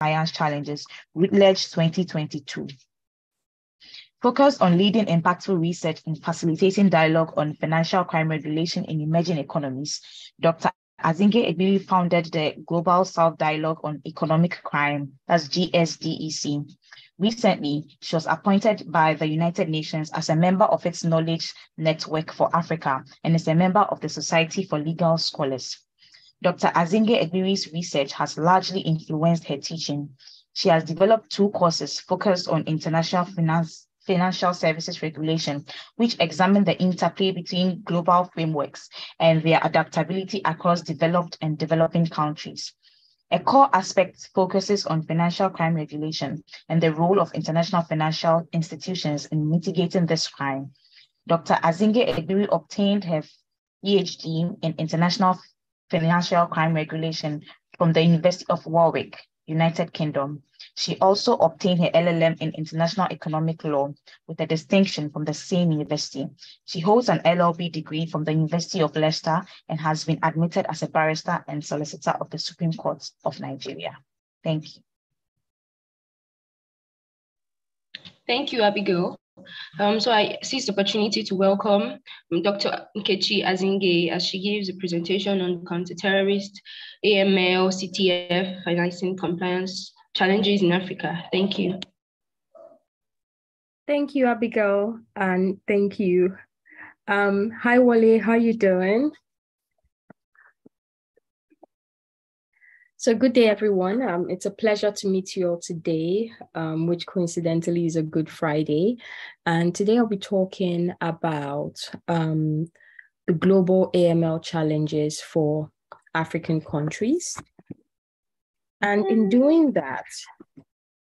compliance challenges, Routledge 2022. Focus on leading impactful research in facilitating dialogue on financial crime regulation in emerging economies, Dr. Azinge Egbiri founded the Global South Dialogue on Economic Crime, that's GSDEC. Recently, she was appointed by the United Nations as a member of its Knowledge Network for Africa and is a member of the Society for Legal Scholars. Dr. Azinge Egbiri's research has largely influenced her teaching. She has developed two courses focused on international finance financial services regulation, which examine the interplay between global frameworks and their adaptability across developed and developing countries. A core aspect focuses on financial crime regulation and the role of international financial institutions in mitigating this crime. Dr. Azinge Egbiri obtained her PhD in international financial crime regulation from the University of Warwick, United Kingdom. She also obtained her LLM in International Economic Law with a distinction from the same university. She holds an LLB degree from the University of Leicester and has been admitted as a barrister and solicitor of the Supreme Court of Nigeria. Thank you. Thank you, Abigail. Um, so I seize the opportunity to welcome Dr. Nkechi Azinge as she gives a presentation on counter-terrorist, AML, CTF, financing compliance challenges in Africa. Thank you. Thank you, Abigail, and thank you. Um, hi, Wally, how are you doing? So good day, everyone. Um, it's a pleasure to meet you all today, um, which coincidentally is a Good Friday. And today I'll be talking about um, the global AML challenges for African countries. And in doing that,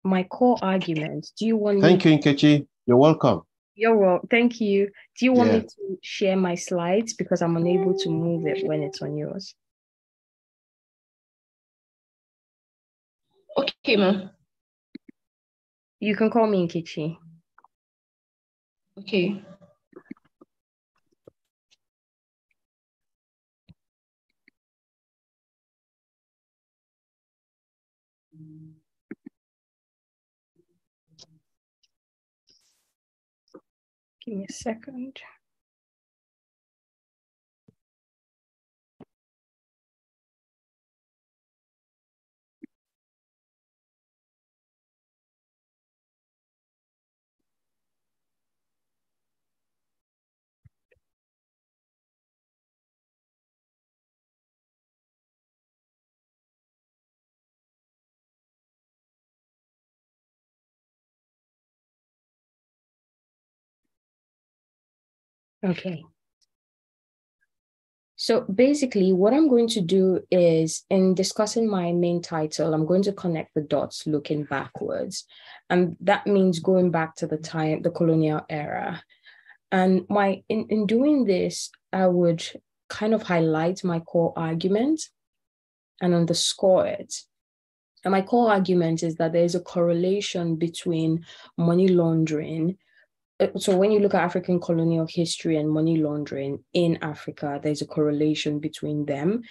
my core argument, do you want Thank you, Nkechi. You're welcome. You're welcome. Thank you. Do you want yeah. me to share my slides? Because I'm unable to move it when it's on yours. Okay, ma'am. You can call me Nkechi. Okay. Give me a second. Okay. So basically, what I'm going to do is in discussing my main title, I'm going to connect the dots looking backwards. And that means going back to the time, the colonial era. And my in, in doing this, I would kind of highlight my core argument and underscore it. And my core argument is that there is a correlation between money laundering Uh, so when you look at African colonial history and money laundering in Africa, there's a correlation between them.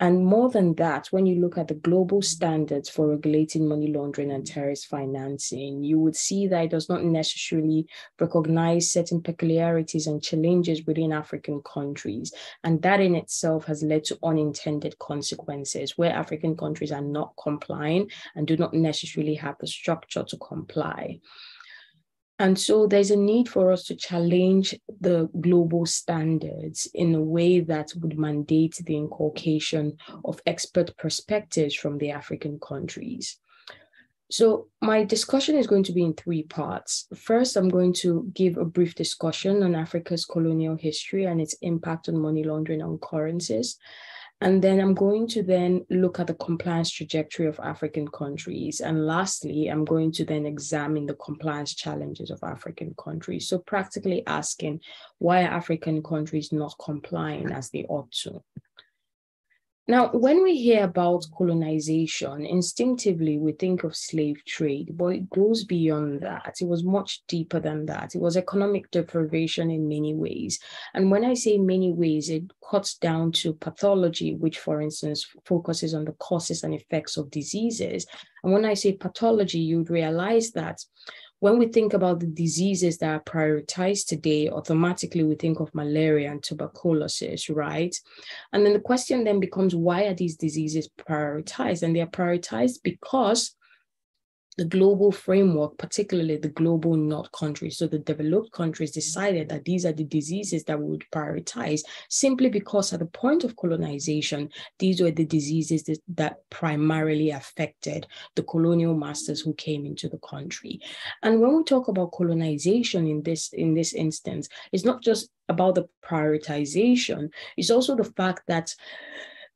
And more than that, when you look at the global standards for regulating money laundering and terrorist financing, you would see that it does not necessarily recognize certain peculiarities and challenges within African countries. And that in itself has led to unintended consequences where African countries are not complying and do not necessarily have the structure to comply. And so there's a need for us to challenge the global standards in a way that would mandate the inculcation of expert perspectives from the African countries. So, my discussion is going to be in three parts. First, I'm going to give a brief discussion on Africa's colonial history and its impact on money laundering on currencies. And then I'm going to then look at the compliance trajectory of African countries. And lastly, I'm going to then examine the compliance challenges of African countries. So practically asking why are African countries not complying as they ought to? Now, when we hear about colonization, instinctively we think of slave trade, but it goes beyond that. It was much deeper than that. It was economic deprivation in many ways. And when I say many ways, it cuts down to pathology, which, for instance, focuses on the causes and effects of diseases. And when I say pathology, you'd realize that when we think about the diseases that are prioritized today, automatically we think of malaria and tuberculosis, right? And then the question then becomes why are these diseases prioritized? And they are prioritized because the global framework, particularly the global north countries, so the developed countries mm-hmm. decided that these are the diseases that we would prioritize simply because at the point of colonization, these were the diseases that, that primarily affected the colonial masters who came into the country. And when we talk about colonization in this, in this instance, it's not just about the prioritization, it's also the fact that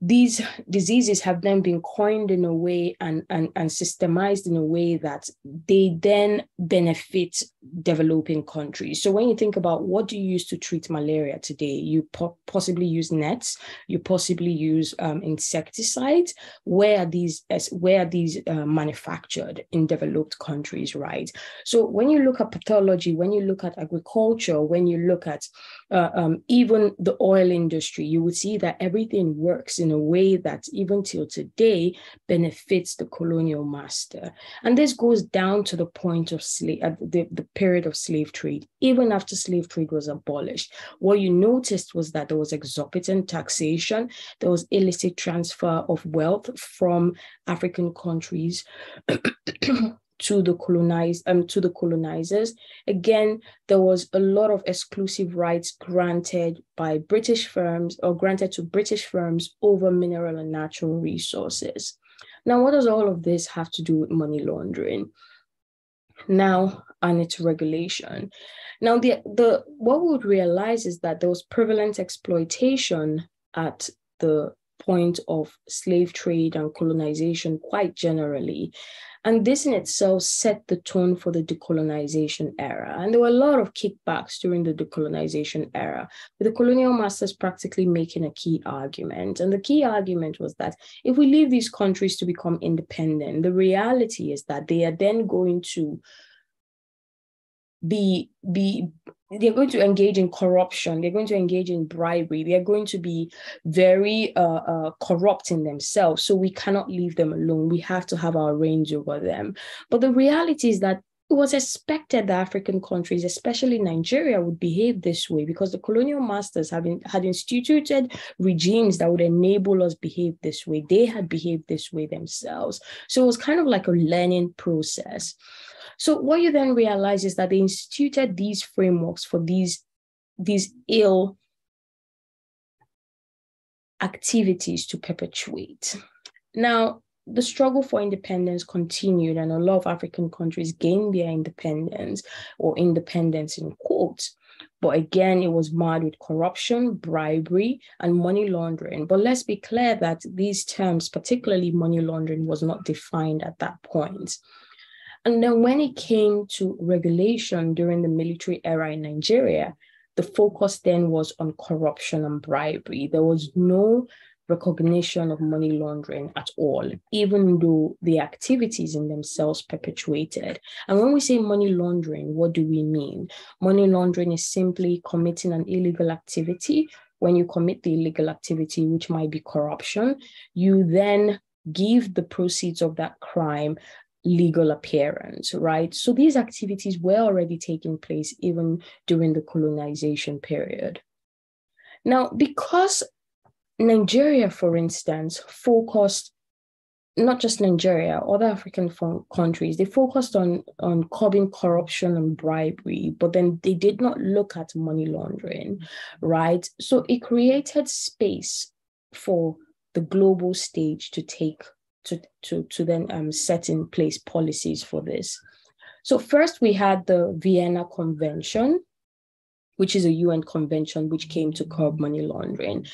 these diseases have then been coined in a way and, and, and systemized in a way that they then benefit developing countries. So when you think about what do you use to treat malaria today, you po- possibly use nets, you possibly use um, insecticides. Where are these where are these uh, manufactured in developed countries, right? So when you look at pathology, when you look at agriculture, when you look at uh, um, even the oil industry, you would see that everything works in a way that even till today benefits the colonial master. And this goes down to the point of slave, uh, the, the period of slave trade. Even after slave trade was abolished, what you noticed was that there was exorbitant taxation, there was illicit transfer of wealth from African countries to the colonized um, to the colonizers. Again, there was a lot of exclusive rights granted by British firms or granted to British firms over mineral and natural resources. Now, what does all of this have to do with money laundering? Now, and its regulation. Now, the the what we would realize is that there was prevalent exploitation at the point of slave trade and colonization quite generally. And this in itself set the tone for the decolonization era. And there were a lot of kickbacks during the decolonization era, with the colonial masters practically making a key argument. And the key argument was that if we leave these countries to become independent, the reality is that they are then going to be be they're going to engage in corruption they're going to engage in bribery they're going to be very uh, uh, corrupt in themselves so we cannot leave them alone we have to have our reins over them but the reality is that it was expected that African countries, especially Nigeria, would behave this way because the colonial masters have been, had instituted regimes that would enable us behave this way. They had behaved this way themselves. So it was kind of like a learning process. So what you then realize is that they instituted these frameworks for these, these ill activities to perpetuate. Now, the struggle for independence continued, and a lot of African countries gained their independence or independence in quotes. But again, it was marred with corruption, bribery, and money laundering. But let's be clear that these terms, particularly money laundering, was not defined at that point. And then when it came to regulation during the military era in Nigeria, the focus then was on corruption and bribery. There was no recognition of money laundering at all, even though the activities in themselves perpetuated. And when we say money laundering, what do we mean? Money laundering is simply committing an illegal activity. When you commit the illegal activity, which might be corruption, you then give the proceeds of that crime legal appearance, right? So these activities were already taking place even during the colonization period. Now, because Nigeria, for instance, focused not just Nigeria, other African countries, they focused on, on curbing corruption and bribery, but then they did not look at money laundering, right? So it created space for the global stage to take to, to, to then um, set in place policies for this. So first we had the Vienna Convention, which is a UN convention which came to curb money laundering.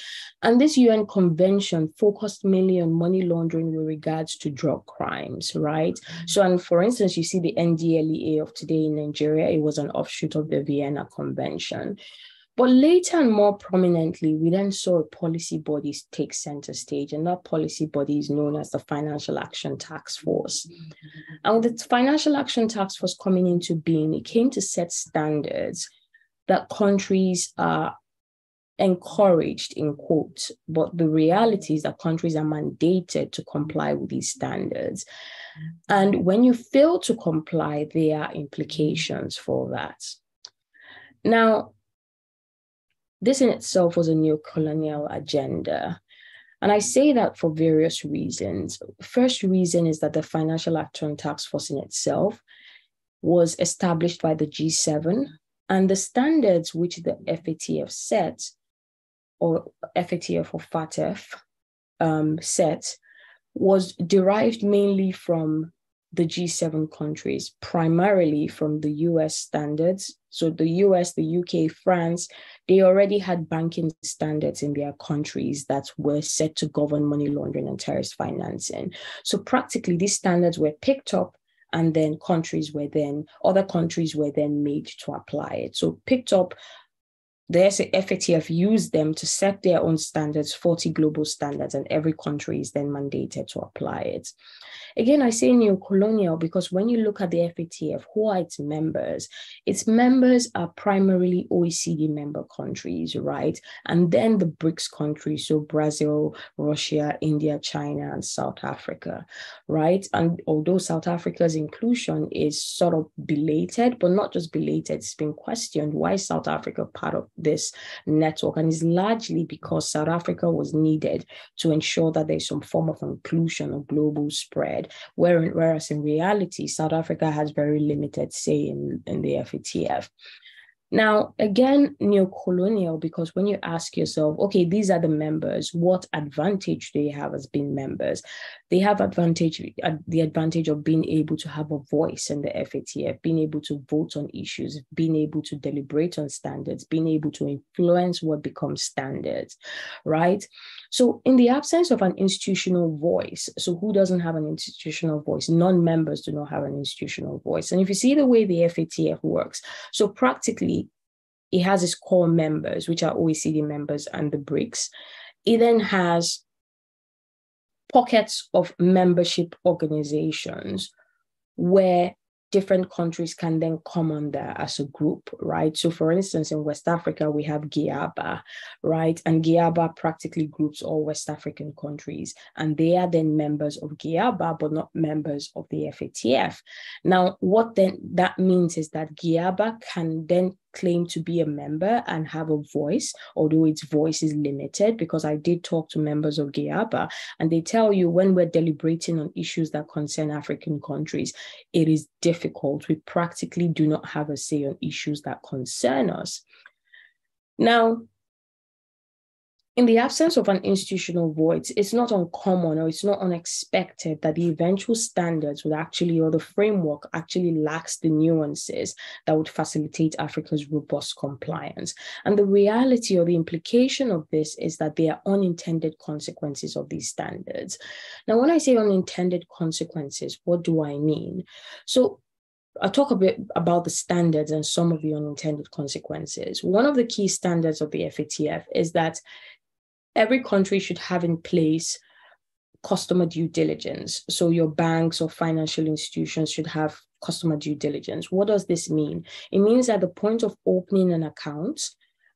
And this UN convention focused mainly on money laundering with regards to drug crimes, right? So, and for instance, you see the NDLEA of today in Nigeria, it was an offshoot of the Vienna Convention. But later and more prominently, we then saw a policy body take center stage, and that policy body is known as the Financial Action Task Force. And with the Financial Action Task Force coming into being, it came to set standards that countries are encouraged in quotes, but the reality is that countries are mandated to comply with these standards. And when you fail to comply, there are implications for that. Now, this in itself was a new colonial agenda. And I say that for various reasons. First reason is that the Financial Action Task Force in itself was established by the G7, and the standards which the FATF set or FATF or FATF um, set was derived mainly from the G7 countries, primarily from the US standards. So the US, the UK, France, they already had banking standards in their countries that were set to govern money laundering and terrorist financing. So practically these standards were picked up and then countries were then, other countries were then made to apply it. So picked up the FATF used them to set their own standards, 40 global standards, and every country is then mandated to apply it. Again, I say neo-colonial because when you look at the FATF, who are its members? Its members are primarily OECD member countries, right? And then the BRICS countries, so Brazil, Russia, India, China, and South Africa, right? And although South Africa's inclusion is sort of belated, but not just belated, it's been questioned why South Africa part of this network. And it's largely because South Africa was needed to ensure that there's some form of inclusion or global spread, whereas in reality, South Africa has very limited say in, in the FATF. Now, again, neo-colonial, because when you ask yourself, okay, these are the members, what advantage do they have as being members? They have advantage, the advantage of being able to have a voice in the FATF, being able to vote on issues, being able to deliberate on standards, being able to influence what becomes standards, right? So in the absence of an institutional voice, so who doesn't have an institutional voice? Non-members do not have an institutional voice. And if you see the way the FATF works, so practically it has its core members, which are OECD members and the BRICS. It then has pockets of membership organizations where different countries can then come under as a group, right? So, for instance, in West Africa, we have GIABA, right? And GIABA practically groups all West African countries, and they are then members of GIABA, but not members of the FATF. Now, what then that means is that GIABA can then claim to be a member and have a voice, although its voice is limited, because I did talk to members of GIABA and they tell you when we're deliberating on issues that concern African countries, it is difficult. We practically do not have a say on issues that concern us. Now, in the absence of an institutional voice, it's not uncommon or it's not unexpected that the eventual standards would actually, or the framework actually lacks the nuances that would facilitate Africa's robust compliance. And the reality or the implication of this is that there are unintended consequences of these standards. Now, when I say unintended consequences, what do I mean? So I'll talk a bit about the standards and some of the unintended consequences. One of the key standards of the FATF is that every country should have in place customer due diligence. So your banks or financial institutions should have customer due diligence. What does this mean? It means at the point of opening an account,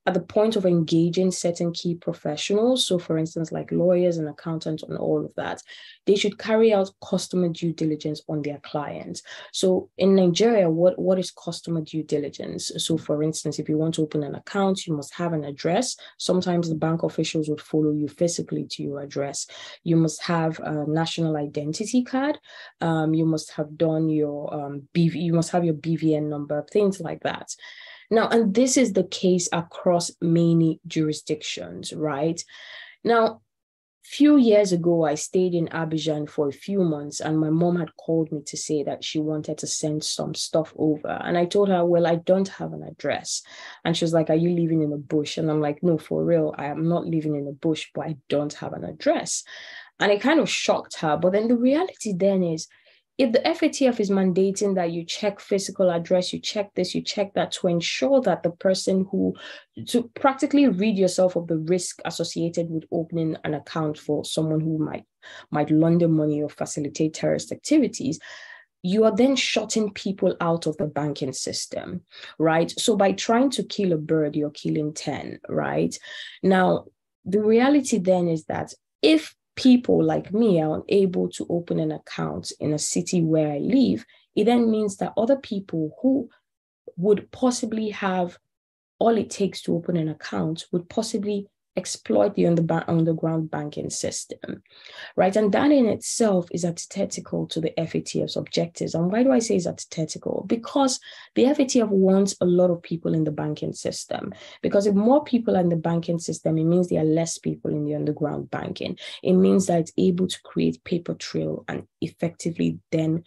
at the point of engaging certain key professionals, so for instance, like lawyers and accountants and all of that, they should carry out customer due diligence on their clients. So in Nigeria, what, what is customer due diligence? So for instance, if you want to open an account, you must have an address. Sometimes the bank officials would follow you physically to your address. You must have a national identity card. Um, you must have done your um, BV, you must have your BVN number, things like that. Now, and this is the case across many jurisdictions, right? Now, a few years ago, I stayed in Abidjan for a few months, and my mom had called me to say that she wanted to send some stuff over. And I told her, Well, I don't have an address. And she was like, Are you living in a bush? And I'm like, No, for real, I am not living in a bush, but I don't have an address. And it kind of shocked her. But then the reality then is, if the FATF is mandating that you check physical address, you check this, you check that to ensure that the person who, to practically rid yourself of the risk associated with opening an account for someone who might might launder money or facilitate terrorist activities, you are then shutting people out of the banking system, right? So by trying to kill a bird, you're killing 10, right? Now, the reality then is that if people like me are unable to open an account in a city where I live, it then means that other people who would possibly have all it takes to open an account would possibly exploit the underground banking system, right? And that in itself is antithetical to the FATF's objectives. And why do I say it's antithetical? Because the FATF wants a lot of people in the banking system. Because if more people are in the banking system, it means there are less people in the underground banking. It means that it's able to create paper trail and effectively then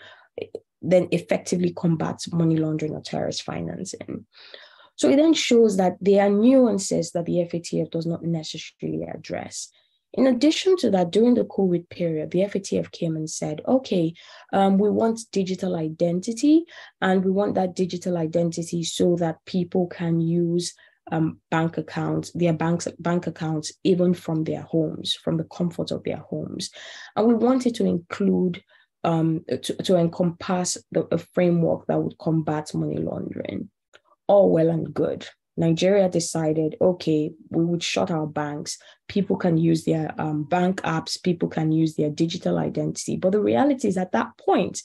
then effectively combat money laundering or terrorist financing. So it then shows that there are nuances that the FATF does not necessarily address. In addition to that, during the COVID period, the FATF came and said, okay, um, we want digital identity, and we want that digital identity so that people can use um, bank accounts, their banks, bank accounts, even from their homes, from the comfort of their homes. And we wanted to include, um, to, to encompass the, a framework that would combat money laundering all well and good. Nigeria decided, okay, we would shut our banks. People can use their um, bank apps, people can use their digital identity. But the reality is, at that point,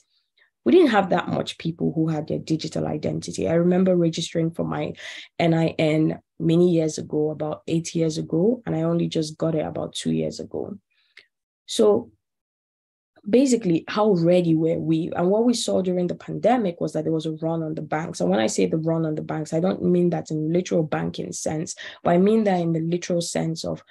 we didn't have that much people who had their digital identity. I remember registering for my NIN many years ago, about eight years ago, and I only just got it about two years ago. So basically how ready were we. And what we saw during the pandemic was that there was a run on the banks. And when i say the run on the banks i don't mean that in literal banking sense but i mean that in the literal sense of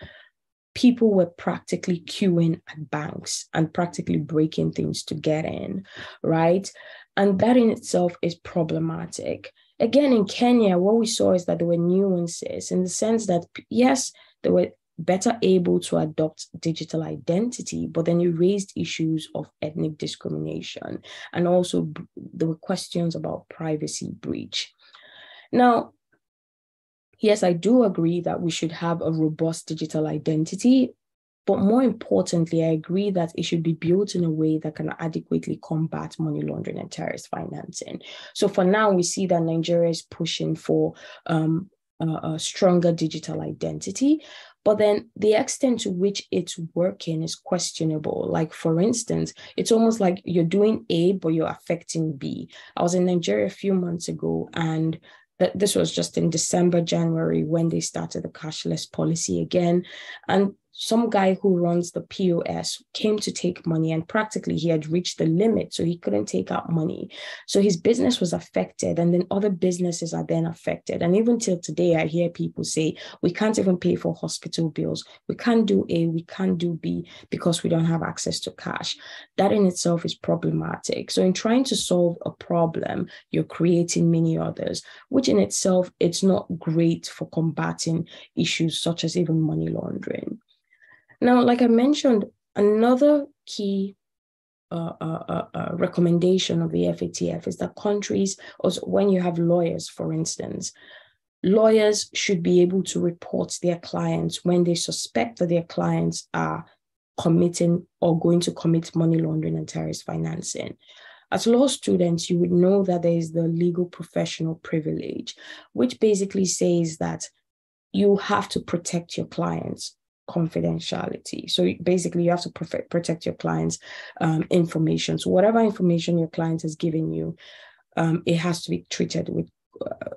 people were practically queuing at banks and practically breaking things to get in right? And that in itself is problematic. Again in kenya what we saw is that there were nuances in the sense that yes there were better able to adopt digital identity, but then you raised issues of ethnic discrimination and also there were questions about privacy breach. Now, yes, I do agree that we should have a robust digital identity, but more importantly, I agree that it should be built in a way that can adequately combat money laundering and terrorist financing. So for now, we see that Nigeria is pushing for um, a, a stronger digital identity. But then the extent to which it's working is questionable. Like, for instance, it's almost like you're doing A, but you're affecting B. I was in Nigeria a few months ago, and that this was just in December, January when they started the cashless policy again. And some guy who runs the POS came to take money and practically he had reached the limit. So he couldn't take out money. So his business was affected. And then other businesses are then affected. And even till today, I hear people say, we can't even pay for hospital bills. We can't do A, we can't do B because we don't have access to cash. That in itself is problematic. So in trying to solve a problem, you're creating many others, which in itself, it's not great for combating issues such as even money laundering. Now, like I mentioned, another key uh, uh, uh, uh recommendation of the FATF is that countries, also when you have lawyers, for instance, lawyers should be able to report their clients when they suspect that their clients are committing or going to commit money laundering and terrorist financing. As law students, you would know that there is the legal professional privilege, which basically says that you have to protect your clients confidentiality. So basically, you have to protect your client's um, information. So whatever information your client has given you, um, it has to be treated with. Uh,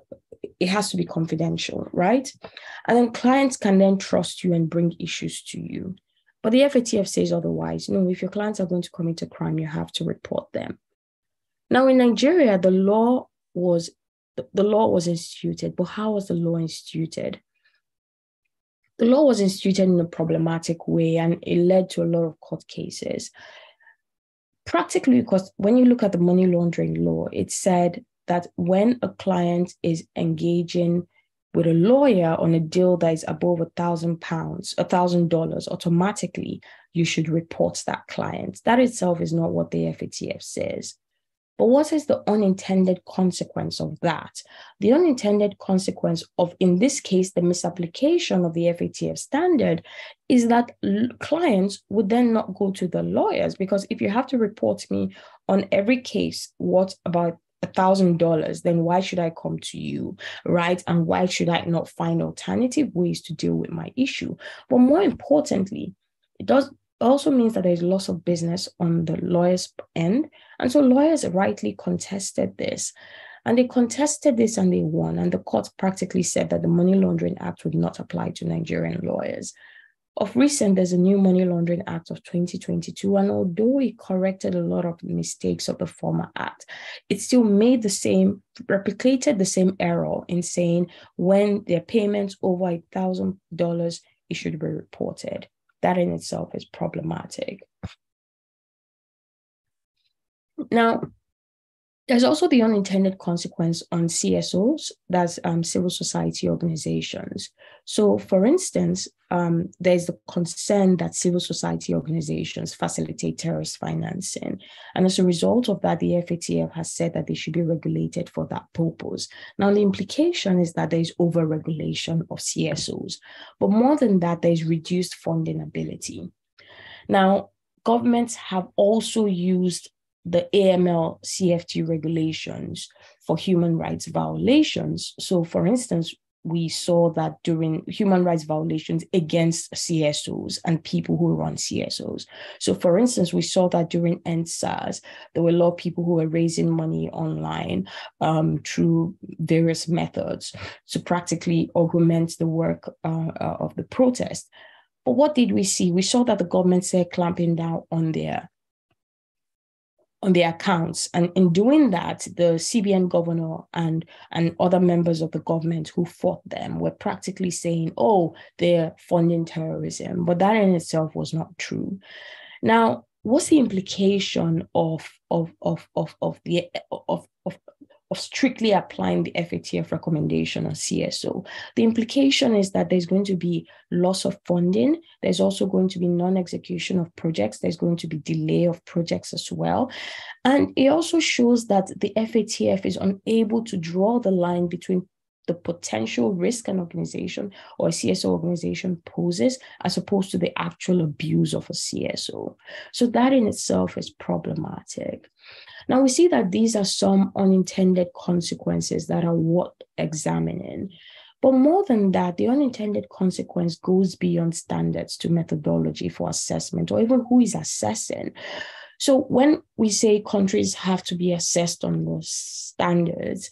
it has to be confidential, right? And then clients can then trust you and bring issues to you. But the FATF says otherwise. Know, if your clients are going to commit a crime, you have to report them. Now, in Nigeria, the law was the law was instituted, but how was the law instituted? The law was instituted in a problematic way and it led to a lot of court cases. Practically, because when you look at the money laundering law, it said that when a client is engaging with a lawyer on a deal that is above a thousand pounds, a thousand dollars, automatically you should report that client. That itself is not what the FATF says. But what is the unintended consequence of that? The unintended consequence of, in this case, the misapplication of the FATF standard is that clients would then not go to the lawyers because if you have to report me on every case, what about a thousand dollars, then why should I come to you? Right. And why should I not find alternative ways to deal with my issue? But more importantly, it does also means that there's loss of business on the lawyer's end. And so lawyers rightly contested this. And they contested this and they won. And the court practically said that the Money Laundering Act would not apply to Nigerian lawyers. Of recent, there's a new Money Laundering Act of 2022. And although it corrected a lot of mistakes of the former act, it still made the same, replicated the same error in saying when their payments over a $1,000, it should be reported that in itself is problematic. Now, there's also the unintended consequence on CSOs, that's um, civil society organizations. So, for instance, um, there's the concern that civil society organizations facilitate terrorist financing. And as a result of that, the FATF has said that they should be regulated for that purpose. Now, the implication is that there's overregulation of CSOs. But more than that, there's reduced funding ability. Now, governments have also used the AML CFT regulations for human rights violations. So, for instance, we saw that during human rights violations against CSOs and people who run CSOs. So, for instance, we saw that during EndSARS, there were a lot of people who were raising money online um, through various methods to practically augment the work uh, uh, of the protest. But what did we see? We saw that the government said clamping down on their on their accounts. And in doing that, the CBN governor and, and other members of the government who fought them were practically saying, oh, they're funding terrorism. But that in itself was not true. Now, what's the implication of, of, of, of, of, the, of, of, of strictly applying the FATF recommendation on CSO. The implication is that there's going to be loss of funding. There's also going to be non-execution of projects. There's going to be delay of projects as well. And it also shows that the FATF is unable to draw the line between the potential risk an organization or a CSO organization poses as opposed to the actual abuse of a CSO. So that in itself is problematic. Now we see that these are some unintended consequences that are worth examining. But more than that, the unintended consequence goes beyond standards to methodology for assessment or even who is assessing. So when we say countries have to be assessed on those standards,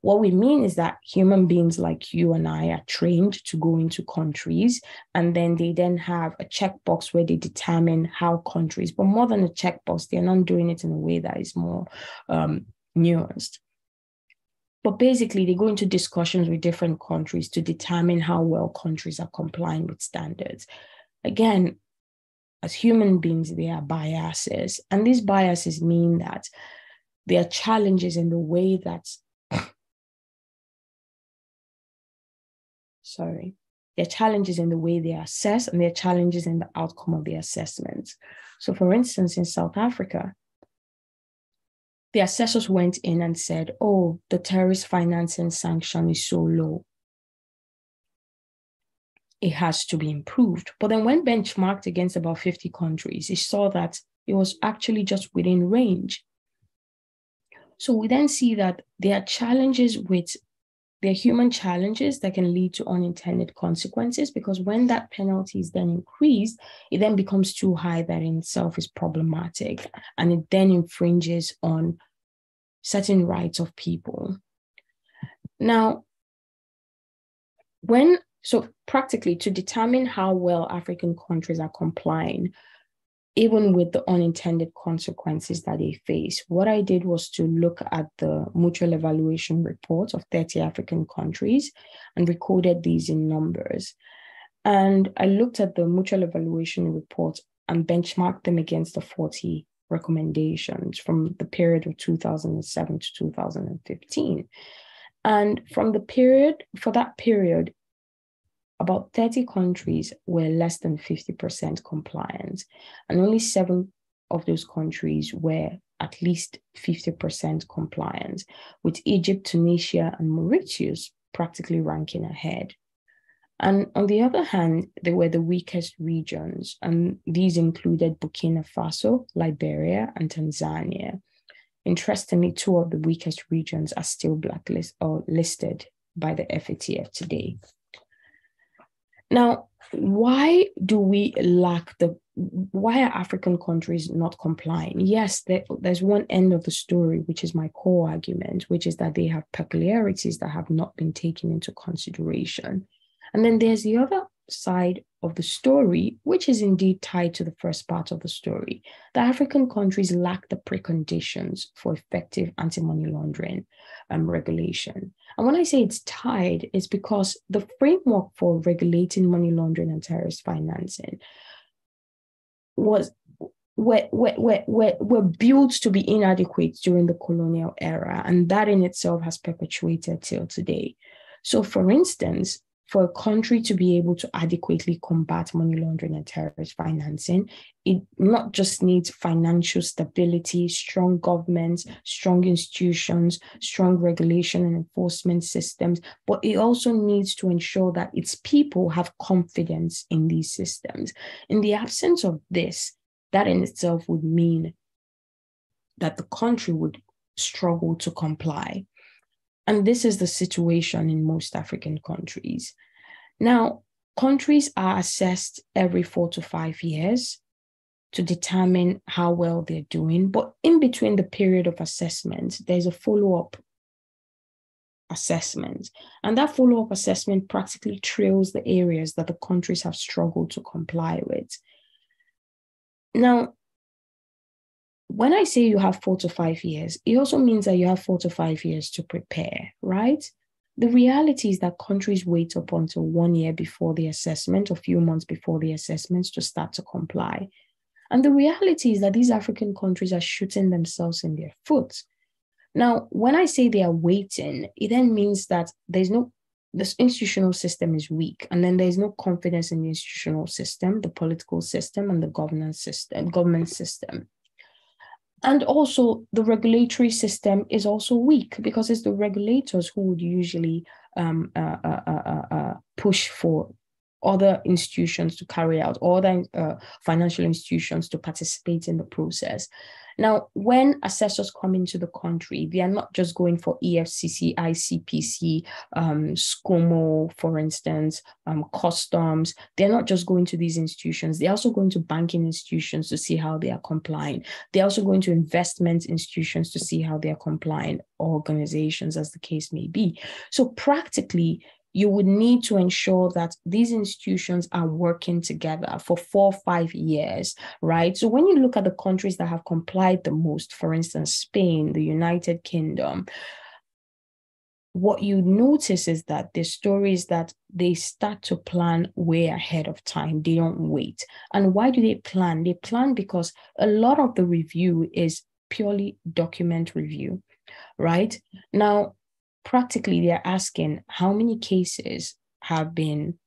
what we mean is that human beings like you and I are trained to go into countries, and then they then have a checkbox where they determine how countries, but more than a checkbox, they're not doing it in a way that is more um, nuanced. But basically, they go into discussions with different countries to determine how well countries are complying with standards. Again, as human beings, there are biases, and these biases mean that there are challenges in the way that sorry, there are challenges in the way they assess and there are challenges in the outcome of the assessment. So, for instance, in South Africa, the assessors went in and said, oh, the terrorist financing sanction is so low. It has to be improved. But then, when benchmarked against about 50 countries, it saw that it was actually just within range. So, we then see that there are challenges with there are human challenges that can lead to unintended consequences because when that penalty is then increased, it then becomes too high that in itself is problematic and it then infringes on certain rights of people. Now, when so practically to determine how well African countries are complying, even with the unintended consequences that they face. What I did was to look at the mutual evaluation report of 30 African countries and recorded these in numbers. And I looked at the mutual evaluation report and benchmarked them against the 40 recommendations from the period of 2007 to 2015. And from the period, for that period, about 30 countries were less than 50% compliant, and only seven of those countries were at least 50% compliant, with Egypt, Tunisia, and Mauritius practically ranking ahead. And on the other hand, they were the weakest regions, and these included Burkina Faso, Liberia, and Tanzania. Interestingly, two of the weakest regions are still blacklisted or listed by the FATF today. Now, why do we lack the why are African countries not complying? Yes, there, there's one end of the story, which is my core argument, which is that they have peculiarities that have not been taken into consideration. And then there's the other side of the story, which is indeed tied to the first part of the story. The African countries lack the preconditions for effective anti money laundering um, regulation. And when I say it's tied, it's because the framework for regulating money laundering and terrorist financing was were, were, were, were, built to be inadequate during the colonial era, and that in itself has perpetuated till today. So, for instance, for a country to be able to adequately combat money laundering and terrorist financing, it not just needs financial stability, strong governments, strong institutions, strong regulation and enforcement systems, but it also needs to ensure that its people have confidence in these systems. In the absence of this, that in itself would mean that the country would struggle to comply. And this is the situation in most African countries. Now, countries are assessed every four to five years to determine how well they're doing. But in between the period of assessment, there's a follow up assessment. And that follow up assessment practically trails the areas that the countries have struggled to comply with. Now, when I say you have four to five years, it also means that you have four to five years to prepare, right? The reality is that countries wait up until one year before the assessment, a few months before the assessments to start to comply. And the reality is that these African countries are shooting themselves in their foot. Now, when I say they are waiting, it then means that there's no this institutional system is weak and then there's no confidence in the institutional system the political system and the governance system government system and also, the regulatory system is also weak because it's the regulators who would usually um, uh, uh, uh, uh, uh push for other institutions to carry out, other uh, financial institutions to participate in the process. Now, when assessors come into the country, they are not just going for EFCC, ICPC, um, SCUML, for instance, um, customs. They're not just going to these institutions. They're also going to banking institutions to see how they are complying. They're also going to investment institutions to see how they are complying, organizations, as the case may be. So practically, you would need to ensure that these institutions are working together for four five years right? So when you look at the countries that have complied the most for instance spain the united kingdom what you notice is that the stories that they start to plan way ahead of time. They don't wait. And why do they plan? They plan because a lot of the review is purely document review right? Now practically they're asking how many cases have been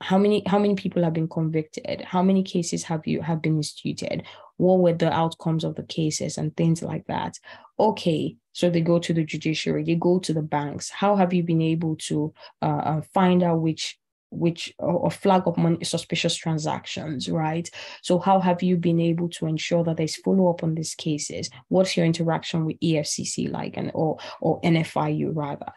how many how many people have been convicted? How many cases have you have been instituted what were the outcomes of the cases and things like that? Okay so they go to the judiciary they go to the banks. How have you been able to uh, uh find out which which or flag up money, suspicious transactions, right? So how have you been able to ensure that there's follow up on these cases? What's your interaction with EFCC like, and or or NFIU rather?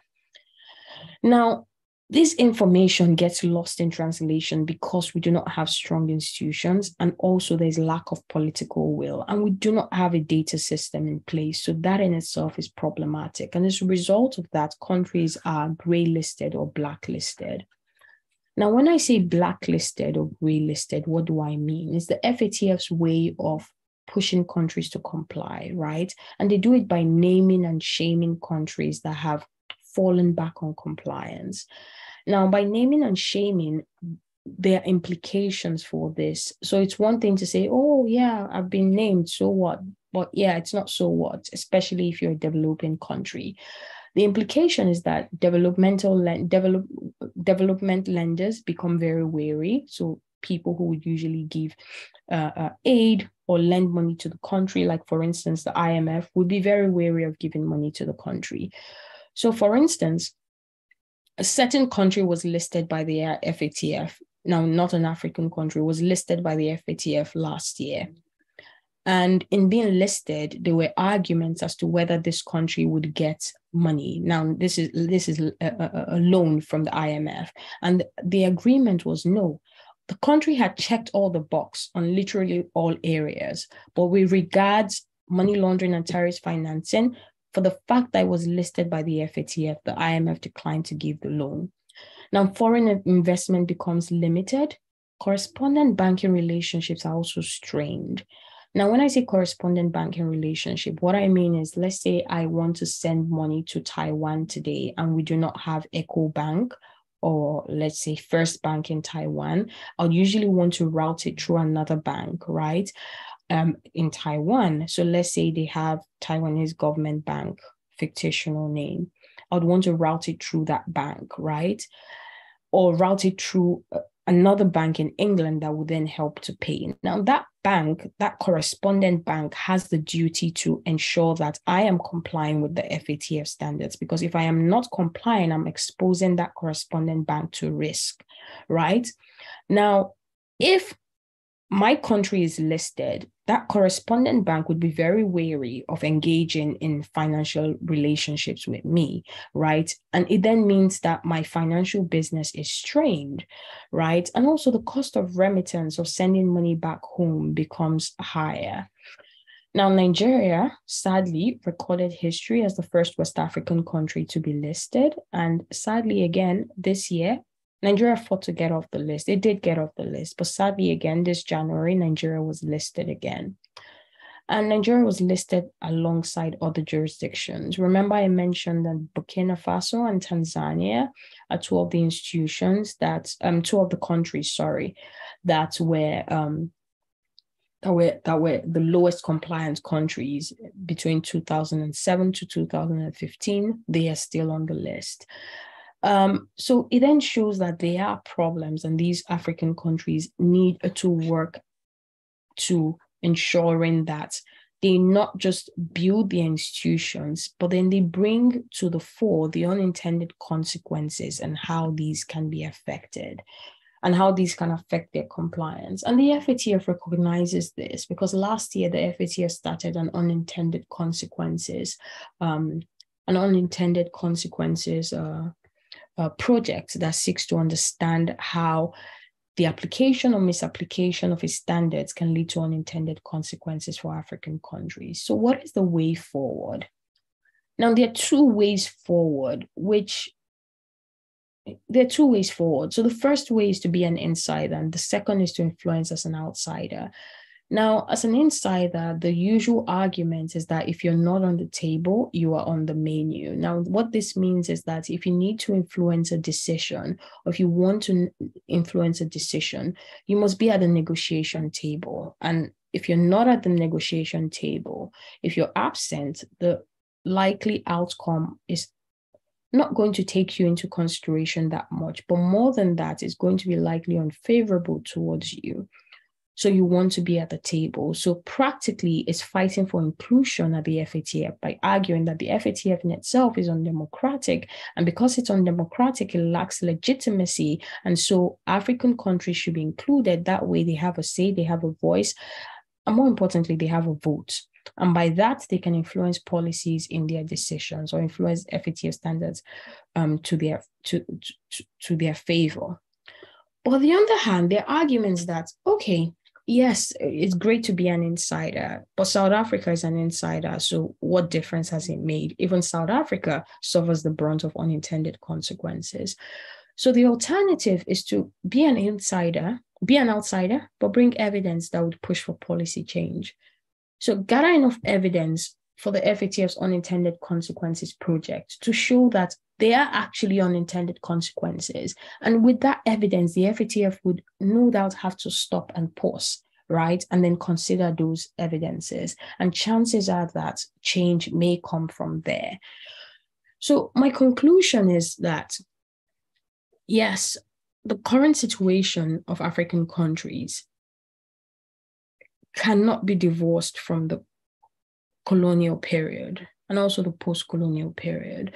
Now, this information gets lost in translation because we do not have strong institutions and also there's lack of political will and we do not have a data system in place so that in itself is problematic and as a result of that countries are gray listed or blacklisted now, when I say blacklisted or grey listed, what do I mean? It's the FATF's way of pushing countries to comply, right? And they do it by naming and shaming countries that have fallen back on compliance. Now, by naming and shaming, there are implications for this. So it's one thing to say, oh, yeah, I've been named. So what? But yeah, it's not so what, especially if you're a developing country. The implication is that developmental develop, development lenders become very wary. So people who would usually give uh, uh, aid or lend money to the country, like for instance, the IMF, would be very wary of giving money to the country. So, for instance, a certain country was listed by the FATF. Now, not an African country, was listed by the FATF last year. And in being listed, there were arguments as to whether this country would get money. Now, this is this is a, a, loan from the IMF, and the agreement was no. The country had checked all the box on literally all areas, but with regards money laundering and terrorist financing, for the fact that it was listed by the FATF, the IMF declined to give the loan. Now, foreign investment becomes limited. Correspondent banking relationships are also strained. Now, when I say correspondent banking relationship, what I mean is let's say I want to send money to Taiwan today and we do not have Ecobank or let's say First Bank in Taiwan. I'll usually want to route it through another bank, right? Um, in Taiwan. So let's say they have Taiwanese government bank, fictional name. I'd want to route it through that bank, right? Or route it through uh, another bank in England that would then help to pay. Now, that bank, that correspondent bank, has the duty to ensure that I am complying with the FATF standards because if I am not complying, I'm exposing that correspondent bank to risk, right? Now, if my country is listed, that correspondent bank would be very wary of engaging in financial relationships with me, right? And it then means that my financial business is strained, right? And also the cost of remittance or sending money back home becomes higher. Now, Nigeria sadly recorded history as the first West African country to be listed. And sadly, again, this year, Nigeria fought to get off the list. It did get off the list, but sadly, again, this January, Nigeria was listed again. And Nigeria was listed alongside other jurisdictions. Remember, I mentioned that Burkina Faso and Tanzania are two of the institutions that, um, two of the countries, sorry, that were um, that were that were the lowest compliant countries between 2007 to 2015 they are still on the list um, so it then shows that there are problems, and these African countries need to work to ensuring that they not just build the institutions, but then they bring to the fore the unintended consequences and how these can be affected and how these can affect their compliance. And the FATF recognizes this because last year the FATF started an unintended consequences, um, an unintended consequences uh, uh, project that seeks to understand how the application or misapplication of its standards can lead to unintended consequences for African countries. So, what is the way forward? Now, there are two ways forward, which there are two ways forward. So, the first way is to be an insider, and the second is to influence as an outsider. Now, as an insider, the usual argument is that if you're not on the table, you are on the menu. Now, what this means is that if you need to influence a decision, or if you want to influence a decision, you must be at the negotiation table. And if you're not at the negotiation table, if you're absent, the likely outcome is not going to take you into consideration that much. But more than that, it's going to be likely unfavorable towards you. So you want to be at the table. So practically, it's fighting for inclusion at the FATF by arguing that the FATF in itself is undemocratic. And because it's undemocratic, it lacks legitimacy. And so African countries should be included. That way, they have a say, they have a voice. And more importantly, they have a vote. And by that, they can influence policies in their decisions or influence FATF standards um, to, their, to, to, to their favor. But on the other hand, there are arguments that, okay, yes, it's great to be an insider, but South Africa is an insider. So, what difference has it made? Even South Africa suffers the brunt of unintended consequences. So, the alternative is to be an insider, be an outsider, but bring evidence that would push for policy change. So, gather enough evidence for the FATF's unintended consequences project to show that there are actually unintended consequences. And with that evidence, the FATF would no doubt have to stop and pause, right? And then consider those evidences. And chances are that change may come from there. So, my conclusion is that yes, the current situation of African countries cannot be divorced from the colonial period and also the post colonial period.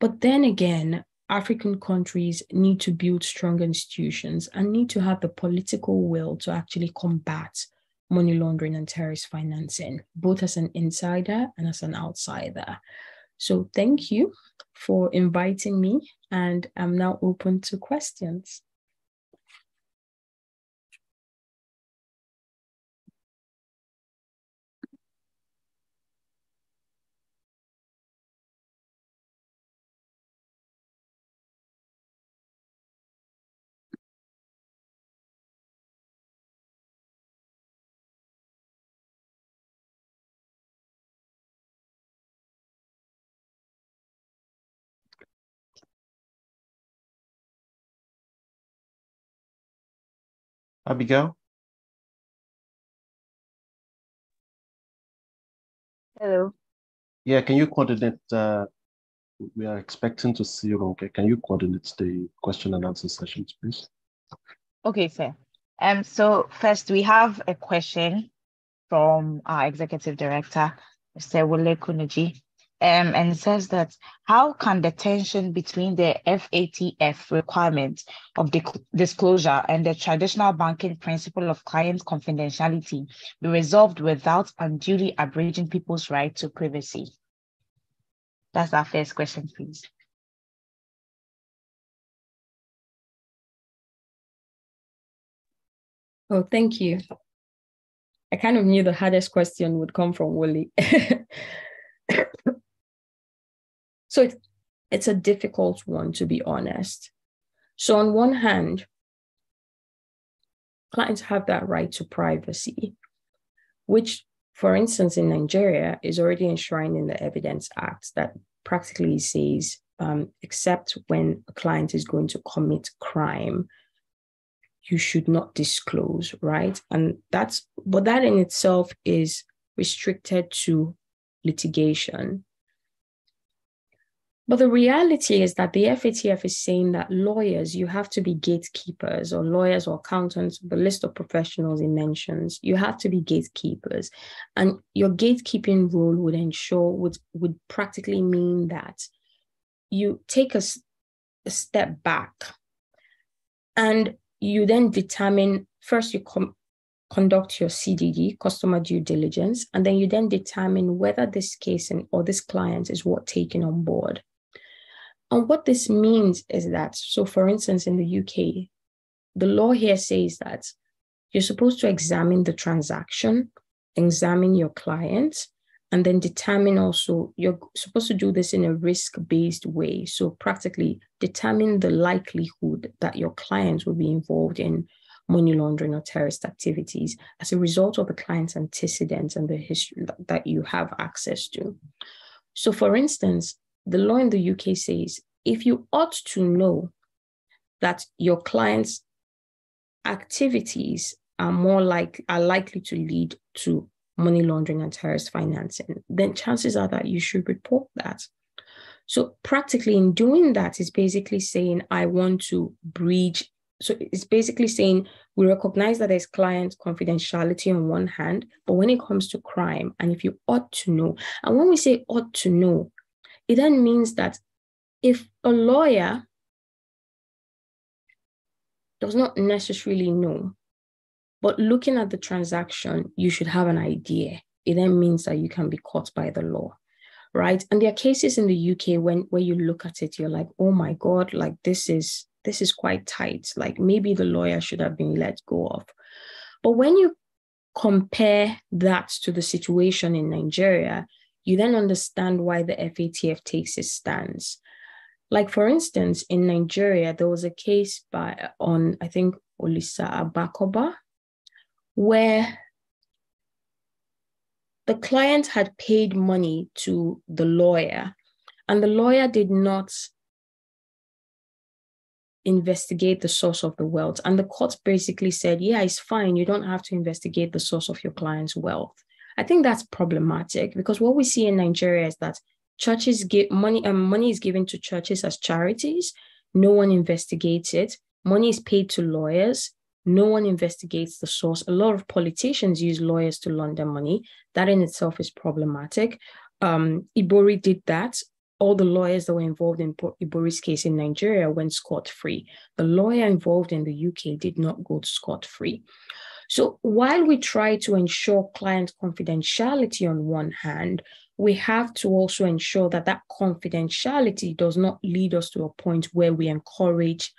But then again, African countries need to build strong institutions and need to have the political will to actually combat money laundering and terrorist financing, both as an insider and as an outsider. So, thank you for inviting me, and I'm now open to questions. Abigail? Hello. Yeah, can you coordinate? Uh, we are expecting to see you, Ronke. Can you coordinate the question and answer sessions, please? Okay, sir. Um, so first we have a question from our executive director, Mr. Wole Kunuji. Um, and says that how can the tension between the FATF requirement of disclosure and the traditional banking principle of client confidentiality be resolved without unduly abridging people's right to privacy? That's our first question, please. Oh, thank you. I kind of knew the hardest question would come from Wole. So it's, it's a difficult one, to be honest. So, on one hand, clients have that right to privacy, which, for instance, in Nigeria is already enshrined in the Evidence Act that practically says, um, except when a client is going to commit crime, you should not disclose, right? And that's, but that in itself is restricted to litigation. But the reality is that the FATF is saying that lawyers, you have to be gatekeepers, or lawyers or accountants, the list of professionals it mentions, you have to be gatekeepers. And your gatekeeping role would ensure, would, would practically mean that you take a, a step back and you then determine first you com- conduct your CDD, customer due diligence, and then you then determine whether this case and, or this client is worth taking on board. And what this means is that, so for instance, in the UK, the law here says that you're supposed to examine the transaction, examine your client, and then determine also, you're supposed to do this in a risk based way. So, practically determine the likelihood that your client will be involved in money laundering or terrorist activities as a result of the client's antecedents and the history that you have access to. So, for instance, the law in the UK says if you ought to know that your client's activities are more like are likely to lead to money laundering and terrorist financing, then chances are that you should report that. So practically in doing that is basically saying I want to breach. So it's basically saying we recognize that there's client confidentiality on one hand, but when it comes to crime, and if you ought to know, and when we say ought to know, it then means that if a lawyer does not necessarily know, but looking at the transaction, you should have an idea. It then means that you can be caught by the law, right? And there are cases in the UK when where you look at it, you're like, oh my God, like this is this is quite tight. Like maybe the lawyer should have been let go of. But when you compare that to the situation in Nigeria, you then understand why the FATF takes its stance. Like for instance, in Nigeria, there was a case by on I think Olisa Agbakoba, where the client had paid money to the lawyer, and the lawyer did not investigate the source of the wealth. And the court basically said, yeah, it's fine. You don't have to investigate the source of your client's wealth. I think that's problematic because what we see in Nigeria is that churches get money and um, money is given to churches as charities. No one investigates it. Money is paid to lawyers. No one investigates the source. A lot of politicians use lawyers to launder money. That in itself is problematic. Um, Ibori did that all the lawyers that were involved in Ibori's case in Nigeria went scot free. The lawyer involved in the UK did not go scot free. So while we try to ensure client confidentiality on one hand, we have to also ensure that that confidentiality does not lead us to a point where we encourage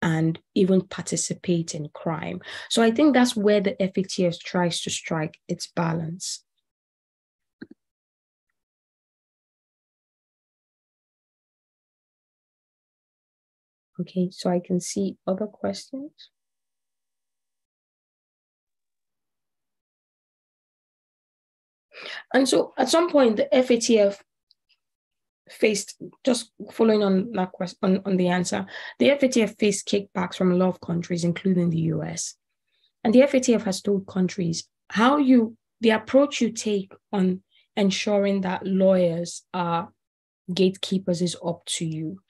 and even participate in crime. So I think that's where the FATF tries to strike its balance. Okay, so I can see other questions. And so at some point, the FATF faced, just following on that question, on, on the answer, the FATF faced kickbacks from a lot of countries, including the US. And the FATF has told countries how you, the approach you take on ensuring that lawyers are gatekeepers is up to you.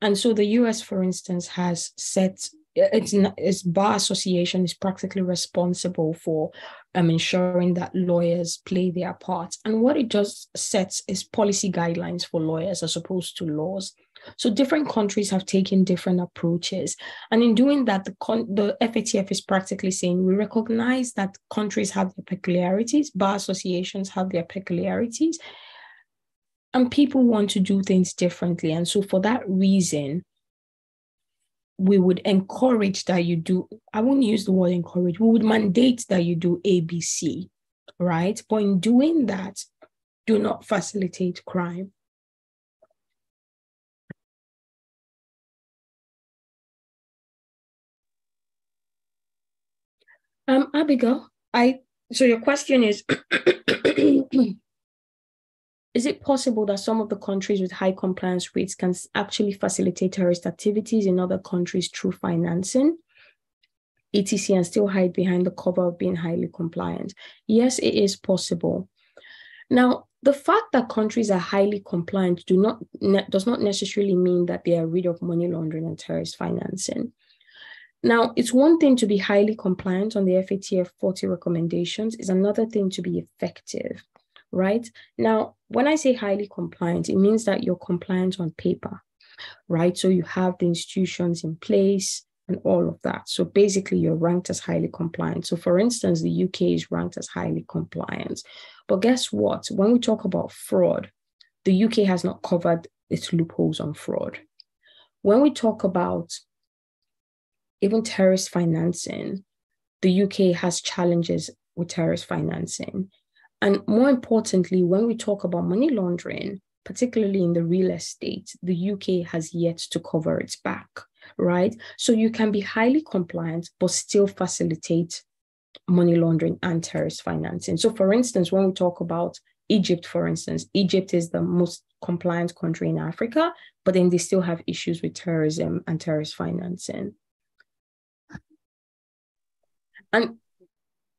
And so the US, for instance, has set its, its bar association is practically responsible for um, ensuring that lawyers play their part. And what it just sets is policy guidelines for lawyers as opposed to laws. So different countries have taken different approaches. And in doing that, the, con- the FATF is practically saying we recognize that countries have their peculiarities, bar associations have their peculiarities, and people want to do things differently. And so, for that reason, we would encourage that you do, I won't use the word encourage, we would mandate that you do ABC, right? But in doing that, do not facilitate crime. Um, Abigail, I so your question is Is it possible that some of the countries with high compliance rates can actually facilitate terrorist activities in other countries through financing? etc and still hide behind the cover of being highly compliant. Yes, it is possible. Now, the fact that countries are highly compliant do not ne- does not necessarily mean that they are rid of money laundering and terrorist financing. Now, it's one thing to be highly compliant on the FATF 40 recommendations, it's another thing to be effective right? Now, when I say highly compliant, it means that you're compliant on paper, right? So you have the institutions in place and all of that. So basically, you're ranked as highly compliant. So, for instance, the UK is ranked as highly compliant. But guess what? When we talk about fraud, the UK has not covered its loopholes on fraud. When we talk about even terrorist financing, the UK has challenges with terrorist financing. And more importantly, when we talk about money laundering, particularly in the real estate, the UK has yet to cover its back, right? So you can be highly compliant, but still facilitate money laundering and terrorist financing. So, for instance, when we talk about Egypt, for instance, Egypt is the most compliant country in Africa, but then they still have issues with terrorism and terrorist financing. And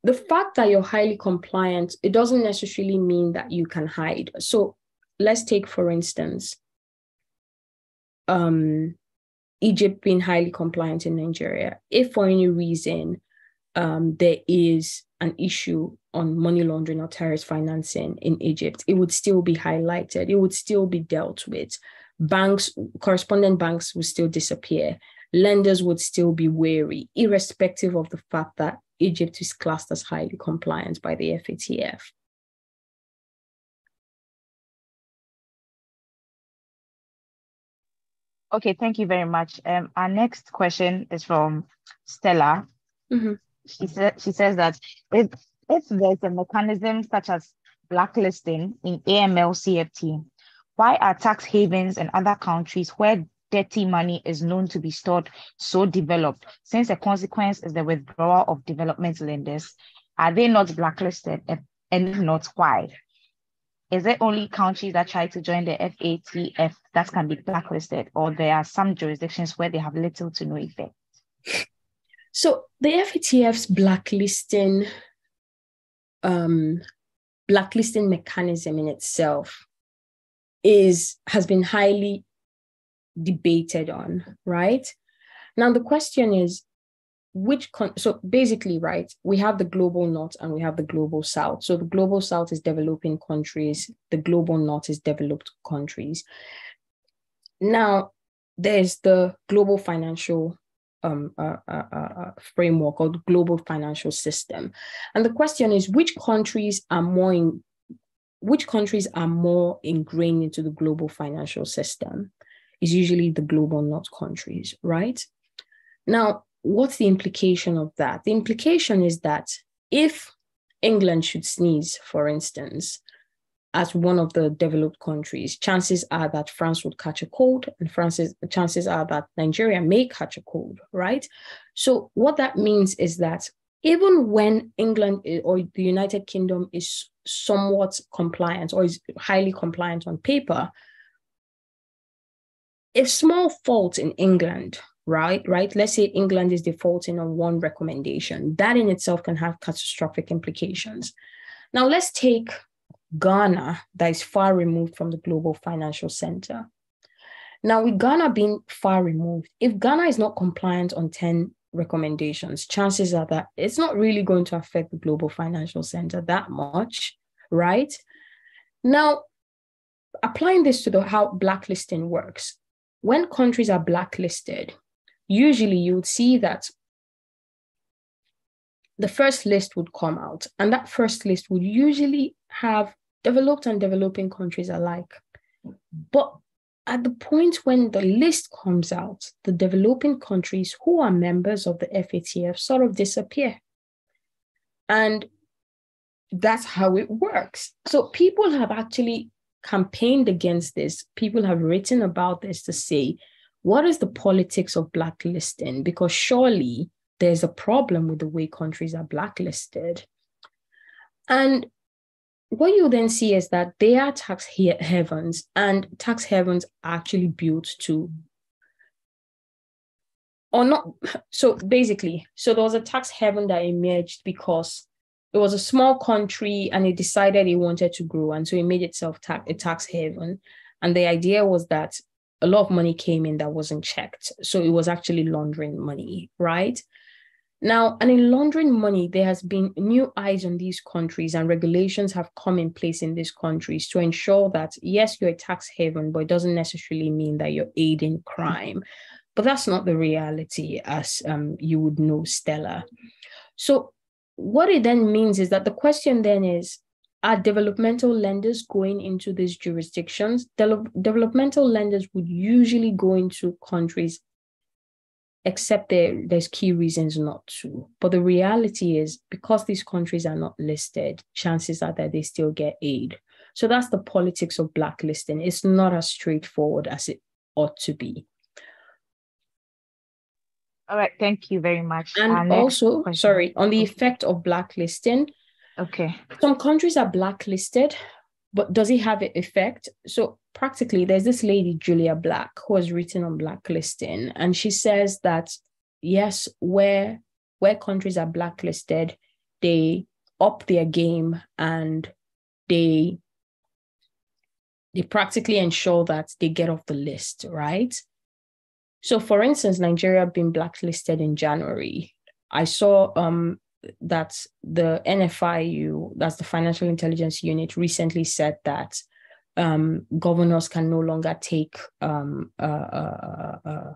the fact that you're highly compliant, it doesn't necessarily mean that you can hide. So let's take, for instance, um, Egypt being highly compliant in Nigeria. If for any reason um, there is an issue on money laundering or terrorist financing in Egypt, it would still be highlighted, it would still be dealt with. Banks, correspondent banks would still disappear. Lenders would still be wary, irrespective of the fact that Egypt is classed as highly compliant by the FATF. Okay, thank you very much. Um, our next question is from Stella. Mm-hmm. She said she says that if if there's a mechanism such as blacklisting in AML CFT, why are tax havens and other countries where dirty money is known to be stored so developed, since the consequence is the withdrawal of development lenders, are they not blacklisted? And not, why? is it only countries that try to join the FATF that can be blacklisted, or there are some jurisdictions where they have little to no effect? So the FATF's blacklisting um, blacklisting mechanism in itself is has been highly debated on, right? Now the question is which con- so basically right we have the global north and we have the global south so the global south is developing countries the global north is developed countries now there's the global financial um, uh, uh, uh, framework or global financial system. And the question is, which countries are more in, which countries are more ingrained into the global financial system? Is usually the global north countries, right? Now, what's the implication of that? The implication is that if England should sneeze, for instance, as one of the developed countries, chances are that France would catch a cold, and France's chances are that Nigeria may catch a cold, right? So what that means is that even when England or the United Kingdom is somewhat compliant or is highly compliant on paper, a small fault in England, right? Right. Let's say England is defaulting on one recommendation. That in itself can have catastrophic implications. Now let's take Ghana that is far removed from the global financial center. Now, with Ghana being far removed, if Ghana is not compliant on 10 recommendations, chances are that it's not really going to affect the global financial center that much, right? Now, applying this to the how blacklisting works, when countries are blacklisted, usually you would see that the first list would come out, and that first list would usually have developed and developing countries alike. But at the point when the list comes out, the developing countries who are members of the FATF sort of disappear. And that's how it works. So people have actually campaigned against this. People have written about this to say, what is the politics of blacklisting? Because surely there's a problem with the way countries are blacklisted. And what you then see is that they are tax he- havens, and tax havens are actually built to, or not. So basically, so there was a tax haven that emerged because it was a small country and it decided it wanted to grow, and so it made itself a tax haven. And the idea was that a lot of money came in that wasn't checked, so it was actually laundering money, right? Now, and in laundering money, there has been new eyes on these countries, and regulations have come in place in these countries to ensure that yes, you're a tax haven, but it doesn't necessarily mean that you're aiding crime. But that's not the reality, as um, you would know, Stella. So, what it then means is that the question then is are developmental lenders going into these jurisdictions? De- developmental lenders would usually go into countries except there, there's key reasons not to. But the reality is, because these countries are not listed, chances are that they still get aid. So that's the politics of blacklisting. It's not as straightforward as it ought to be. All right, thank you very much. And also, sorry, on the effect of blacklisting. Okay. Some countries are blacklisted, but does it have an effect? So practically, there's this lady, Julia Black, who has written on blacklisting, and she says that yes, where where countries are blacklisted, they up their game and they they practically ensure that they get off the list, right? So, for instance, Nigeria being blacklisted in January. I saw um, that the NFIU, that's the Financial Intelligence Unit, recently said that um, governors can no longer take um, uh, uh, uh,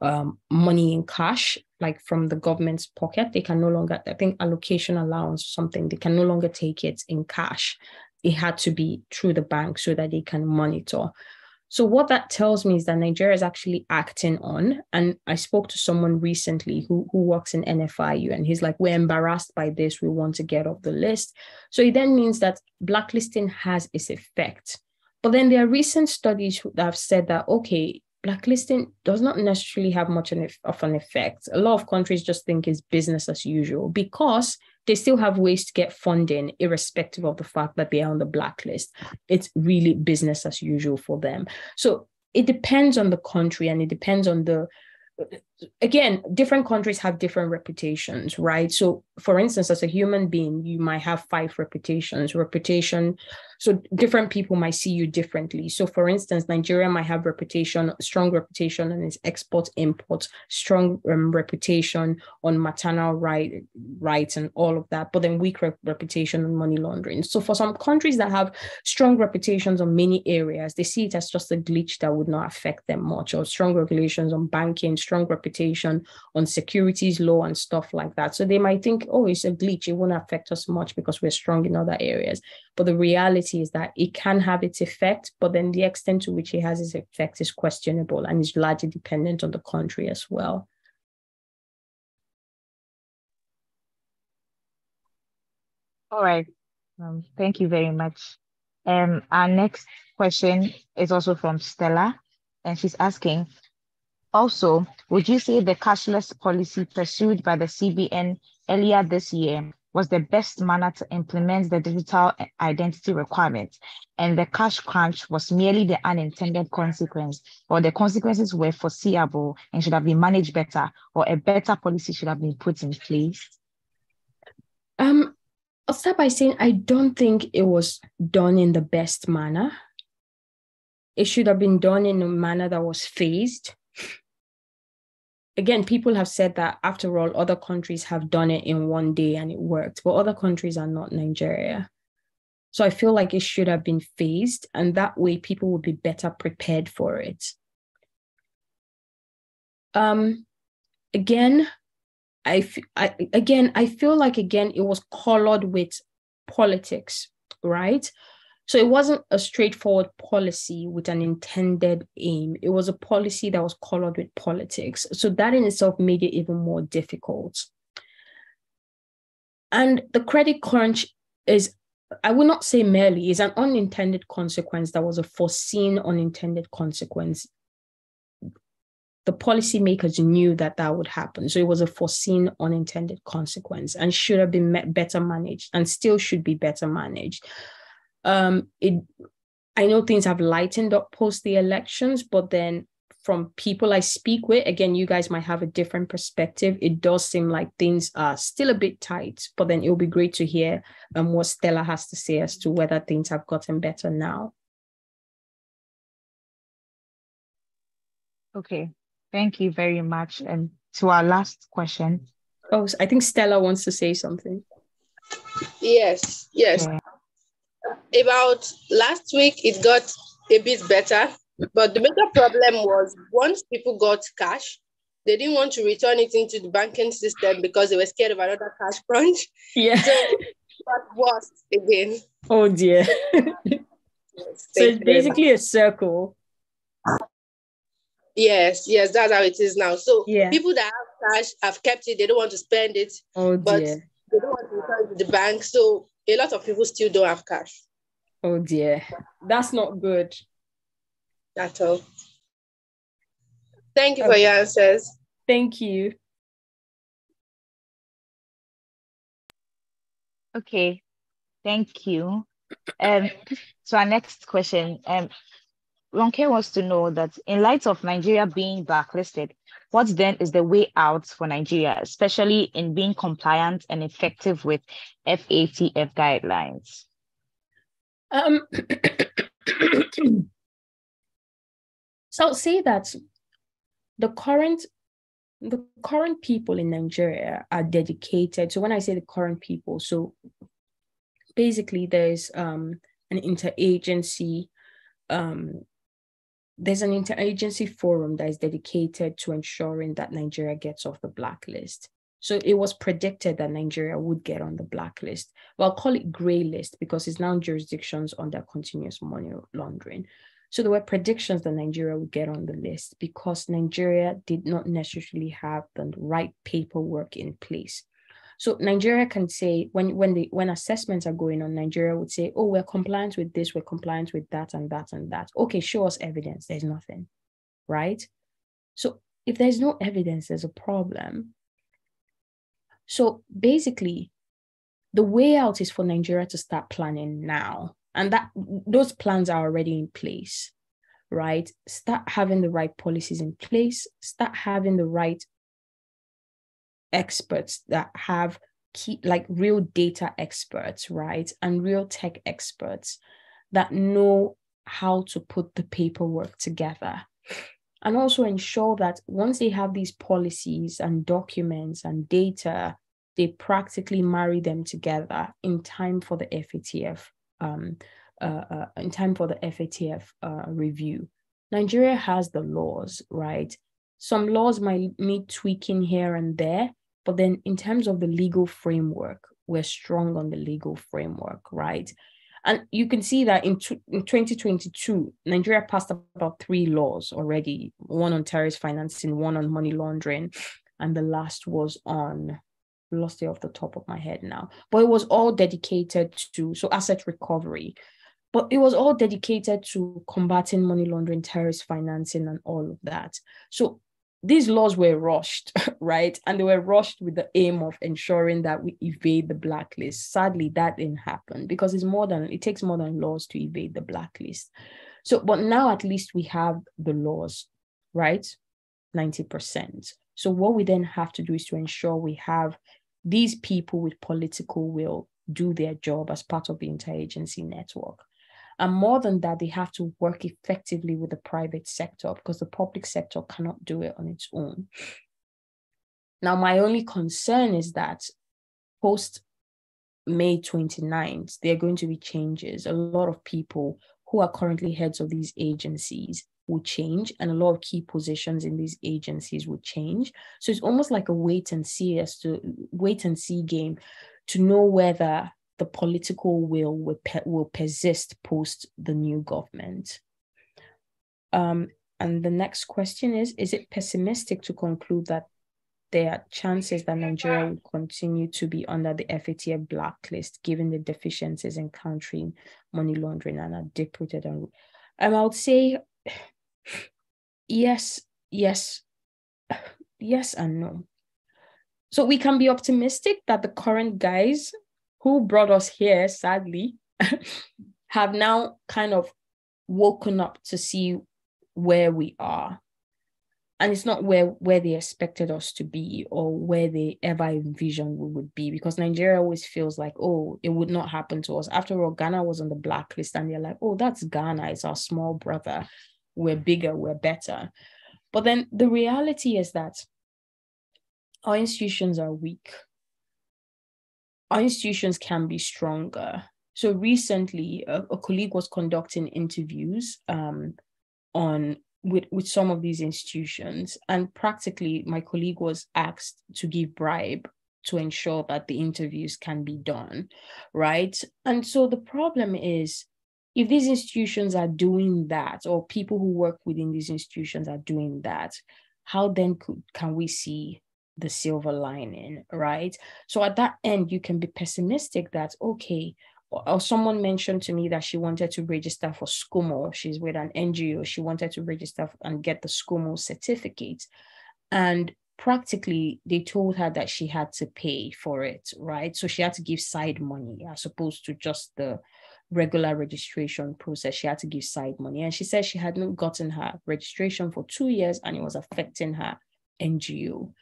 um, money in cash, like from the government's pocket. They can no longer, I think, allocation allowance or something, they can no longer take it in cash. It had to be through the bank so that they can monitor. So what that tells me is that Nigeria is actually acting on. And I spoke to someone recently who, who works in NFIU, and he's like, we're embarrassed by this. We want to get off the list. So it then means that blacklisting has its effect. But then there are recent studies that have said that, okay, blacklisting does not necessarily have much of an effect. A lot of countries just think it's business as usual because they still have ways to get funding, irrespective of the fact that they are on the blacklist. It's really business as usual for them. So it depends on the country and it depends on the again, different countries have different reputations, right? So, for instance, as a human being, you might have five reputations. Reputation, so different people might see you differently. So, for instance, Nigeria might have reputation, strong reputation on its export import, strong um, reputation on maternal right rights and all of that, but then weak rep- reputation on money laundering. So, for some countries that have strong reputations on many areas, they see it as just a glitch that would not affect them much, or strong regulations on banking strong reputation on securities law and stuff like that. So they might think, oh, it's a glitch. It won't affect us much because we're strong in other areas. But the reality is that it can have its effect, but then the extent to which it has its effect is questionable and is largely dependent on the country as well. All right. Um, thank you very much. Um, our next question is also from Stella, and she's asking, also, would you say the cashless policy pursued by the CBN earlier this year was the best manner to implement the digital identity requirements, and the cash crunch was merely the unintended consequence, or the consequences were foreseeable and should have been managed better, or a better policy should have been put in place? Um, I'll start by saying I don't think it was done in the best manner. It should have been done in a manner that was phased again, people have said that after all, other countries have done it in one day and it worked, but other countries are not Nigeria. So I feel like it should have been phased, and that way people would be better prepared for it. Um, again, I, I again I feel like again it was colored with politics, right? So it wasn't a straightforward policy with an intended aim. It was a policy that was colored with politics. So that in itself made it even more difficult. And the credit crunch is, I would not say merely, is an unintended consequence that was a foreseen unintended consequence. The policymakers knew that that would happen. So it was a foreseen unintended consequence and should have been better managed and still should be better managed um, it I know things have lightened up post the elections, but then from people I speak with, again, you guys might have a different perspective. It does seem like things are still a bit tight, but then it'll be great to hear um, what Stella has to say as to whether things have gotten better now. Okay, thank you very much. And to our last question. Oh, I think Stella wants to say something. Yes, yes. Yeah about last week, it got a bit better. But the major problem was once people got cash, they didn't want to return it into the banking system because they were scared of another cash crunch. Yeah. So it got worse again. Oh dear. yes, so it's basically a circle. Yes, yes, that's how it is now. So yeah. people that have cash have kept it, they don't want to spend it. Oh dear. But they don't want to return to the bank. So a lot of people still don't have cash. Oh dear, that's not good. At all. Thank you okay. for your answers. Thank you. Okay, thank you. Um, so our next question, um, Ronke wants to know that in light of Nigeria being blacklisted, what then is the way out for Nigeria, especially in being compliant and effective with FATF guidelines? Um, so I'll say that the current the current people in Nigeria are dedicated. So when I say the current people, so basically there's um, an interagency um, there's an interagency forum that is dedicated to ensuring that Nigeria gets off the blacklist. So it was predicted that Nigeria would get on the blacklist. Well, I'll call it gray list because it's now jurisdictions under continuous money laundering. So there were predictions that Nigeria would get on the list because Nigeria did not necessarily have the right paperwork in place. So Nigeria can say when when the when assessments are going on, Nigeria would say, "Oh, we're compliant with this, we're compliant with that, and that and that." Okay, show us evidence. There's nothing, right? So if there's no evidence, there's a problem. So basically, the way out is for Nigeria to start planning now. And that those plans are already in place, right? Start having the right policies in place, start having the right experts that have key like real data experts, right? And real tech experts that know how to put the paperwork together and also ensure that once they have these policies and documents and data, they practically marry them together in time for the FATF, um, uh, uh, in time for the FATF uh, review. Nigeria has the laws, right? Some laws might need tweaking here and there, but then in terms of the legal framework, we're strong on the legal framework, right? And you can see that in, t- in 2022, Nigeria passed about three laws already one on terrorist financing, one on money laundering, and the last was on lost it off the top of my head now. But it was all dedicated to so asset recovery. But it was all dedicated to combating money laundering terrorist financing and all of that. So these laws were rushed, right? And they were rushed with the aim of ensuring that we evade the blacklist. Sadly, that didn't happen because it's more than it takes more than laws to evade the blacklist. So, but now at least we have the laws, right? 90%. So, what we then have to do is to ensure we have these people with political will do their job as part of the interagency network. And more than that, they have to work effectively with the private sector because the public sector cannot do it on its own. Now, my only concern is that post May 29th, there are going to be changes. A lot of people who are currently heads of these agencies will change, and a lot of key positions in these agencies will change. So it's almost like a wait and see as to wait and see game to know whether the political will will, will persist post the new government. Um, and the next question is Is it pessimistic to conclude that there are chances that Nigeria will continue to be under the FATF blacklist given the deficiencies in countering money laundering and are deep-rooted? And um, I would say yes, yes, yes, and no. So we can be optimistic that the current guys who brought us here, sadly, have now kind of woken up to see where we are. And it's not where, where they expected us to be or where they ever envisioned we would be because Nigeria always feels like, oh, it would not happen to us. After all, Ghana was on the blacklist and they're like, oh, that's Ghana, it's our small brother. We're bigger, we're better. But then the reality is that our institutions are weak our institutions can be stronger. So recently, a, a colleague was conducting interviews um, on with, with some of these institutions, and practically, my colleague was asked to give bribe to ensure that the interviews can be done, right? And so the problem is, if these institutions are doing that, or people who work within these institutions are doing that, how then could can we see the silver lining, right? So at that end, you can be pessimistic that, okay, or, someone mentioned to me that she wanted to register for SCUML. She's with an NGO. She wanted to register and get the SCUML certificate. And practically, they told her that she had to pay for it, right? So she had to give side money as opposed to just the regular registration process. She had to give side money. And she said she hadn't gotten her registration for two years and it was affecting her NGO.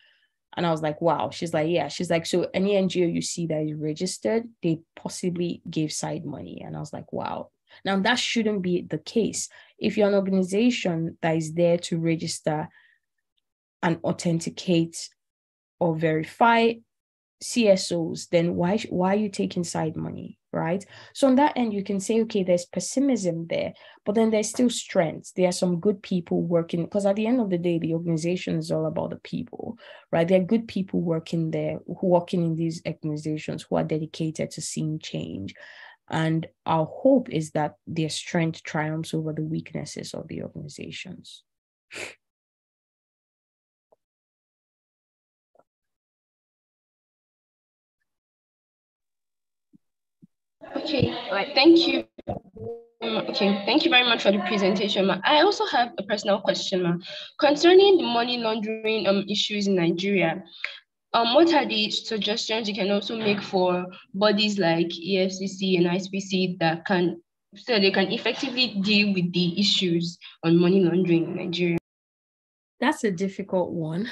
And I was like, wow. She's like, yeah. She's like, so any NGO you see that is registered, they possibly gave side money. And I was like, wow. Now that shouldn't be the case. If you're an organization that is there to register and authenticate or verify CSOs, then why why are you taking side money? Right? So on that end, you can say, okay, there's pessimism there, but then there's still strengths. There are some good people working because at the end of the day, the organization is all about the people, right? There are good people working there, who working in these organizations who are dedicated to seeing change. And our hope is that their strength triumphs over the weaknesses of the organizations. Okay, all right, thank you. Um, okay, thank you very much for the presentation, ma. I also have a personal question, ma. Concerning the money laundering um, issues in Nigeria, um, what are the suggestions you can also make for bodies like EFCC and ICPC that can so they can effectively deal with the issues on money laundering in Nigeria? That's a difficult one.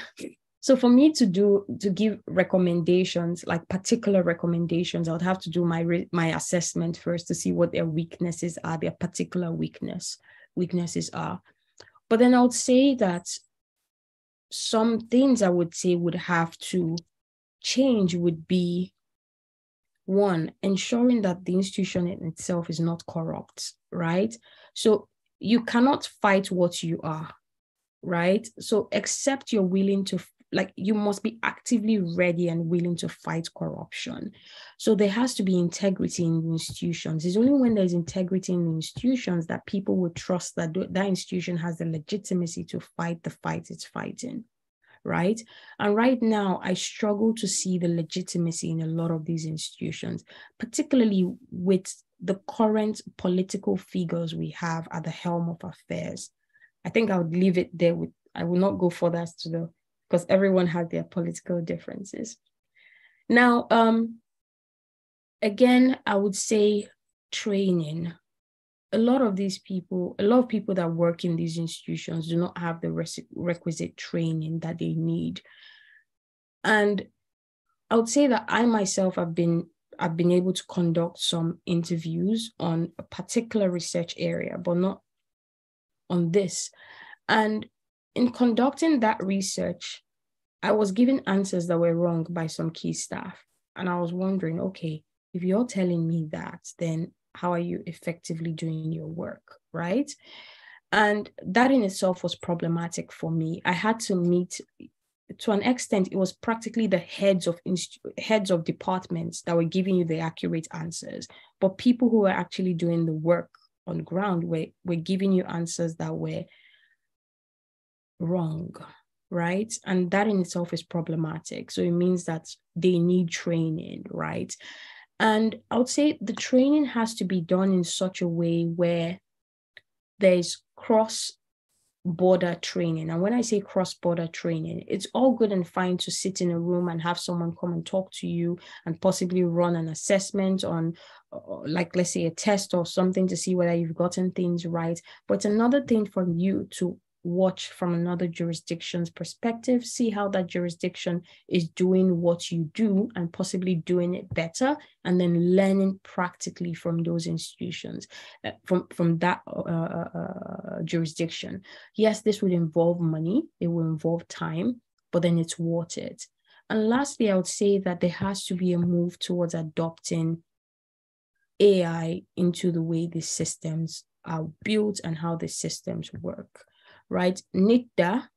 So for me to do to give recommendations, like particular recommendations, I would have to do my re- my assessment first to see what their weaknesses are, their particular weakness weaknesses are. But then I would say that some things I would say would have to change would be one, ensuring that the institution in itself is not corrupt, right? So you cannot fight what you are, right? So except you're willing to like you must be actively ready and willing to fight corruption. So there has to be integrity in institutions. It's only when there's integrity in institutions that people will trust that that institution has the legitimacy to fight the fight it's fighting. Right. And right now, I struggle to see the legitimacy in a lot of these institutions, particularly with the current political figures we have at the helm of affairs. I think I would leave it there with I will not go further as to the because everyone had their political differences. Now, um, again, I would say training. A lot of these people, a lot of people that work in these institutions do not have the requisite training that they need. And I would say that I myself have been I've been able to conduct some interviews on a particular research area, but not on this. And in conducting that research, I was given answers that were wrong by some key staff. And I was wondering, okay, if you're telling me that, then how are you effectively doing your work? Right. And that in itself was problematic for me. I had to meet to an extent it was practically the heads of heads of departments that were giving you the accurate answers but people who were actually doing the work on ground were, were giving you answers that were wrong, right? And that in itself is problematic. So it means that they need training, right? And I would say the training has to be done in such a way where there's cross border training. And when I say cross border training, it's all good and fine to sit in a room and have someone come and talk to you and possibly run an assessment on, uh, like, let's say a test or something to see whether you've gotten things right. But another thing for you to watch from another jurisdiction's perspective, see how that jurisdiction is doing what you do and possibly doing it better, and then learning practically from those institutions, uh, from, from that uh, uh, uh, jurisdiction. Yes, this would involve money, it will involve time, but then it's worth it. And lastly, I would say that there has to be a move towards adopting AI into the way these systems are built and how the systems work right? NITDA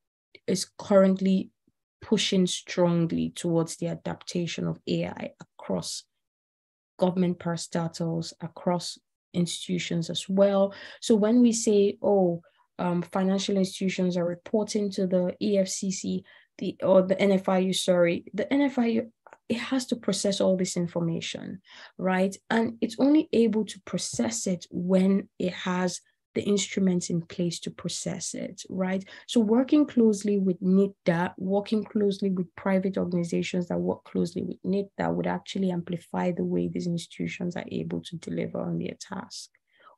is currently pushing strongly towards the adaptation of AI across government parastatals, across institutions as well. So when we say, oh, um, financial institutions are reporting to the EFCC, the or the NFIU, sorry, the NFIU it has to process all this information, right? And it's only able to process it when it has the instruments in place to process it, right? So working closely with NITDA, working closely with private organizations that work closely with NITDA would actually amplify the way these institutions are able to deliver on their task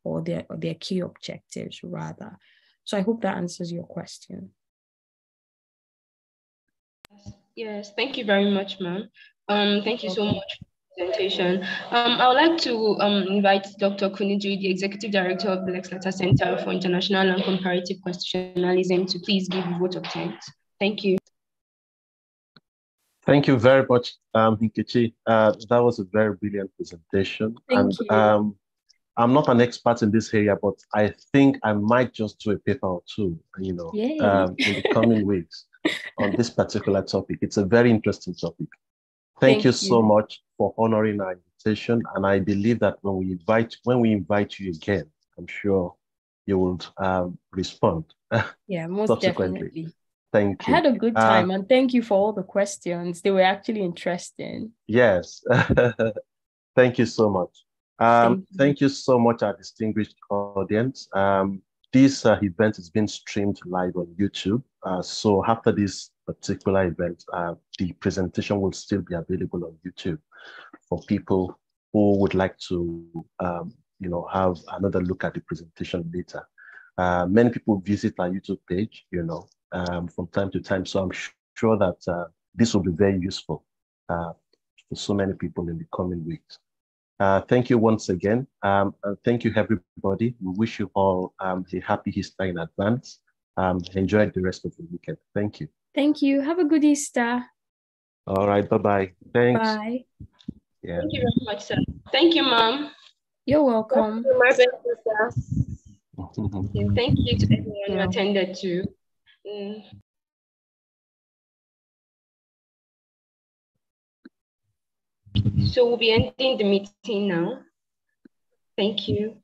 or their, or their key objectives rather. So I hope that answers your question. Yes, thank you very much, ma'am. Um, thank you so much presentation. Um, I would like to um, invite Dr. Kuniju, the Executive Director of the Lex Lata Center for International and Comparative Constitutionalism, to please give a vote of thanks. Thank you. Thank you very much, um, Nkechi. Uh, that was a very brilliant presentation. Thank and you. Um, I'm not an expert in this area, but I think I might just do a paper or two, you know, um, in the coming weeks on this particular topic. It's a very interesting topic. Thank, Thank you, you so much for honoring our invitation. And I believe that when we invite when we invite you again, I'm sure you will um, respond. Yeah, most definitely. Thank you. I had a good time uh, and thank you for all the questions. They were actually interesting. Yes. thank you so much. Um, thank, you. thank, you. so much, our distinguished audience. Um, this uh, event is being streamed live on YouTube. Uh, so after this particular event, uh, the presentation will still be available on YouTube for people who would like to, um, you know, have another look at the presentation later. Uh, many people visit our YouTube page, you know, um, from time to time. So I'm sure that uh, this will be very useful uh, for so many people in the coming weeks. Uh, thank you once again. Um, and thank you, everybody. We wish you all um, a happy Easter in advance. Um, enjoy the rest of the weekend. Thank you. Thank you. Have a good Easter. All right. Bye-bye. Thanks. Bye. Yeah. Thank you very much, sir. Thank you, Mom. You're welcome. Thank you, Thank you to everyone yeah. who attended too. Mm. So we'll be ending the meeting now. Thank you.